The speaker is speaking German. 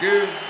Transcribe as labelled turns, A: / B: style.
A: Danke.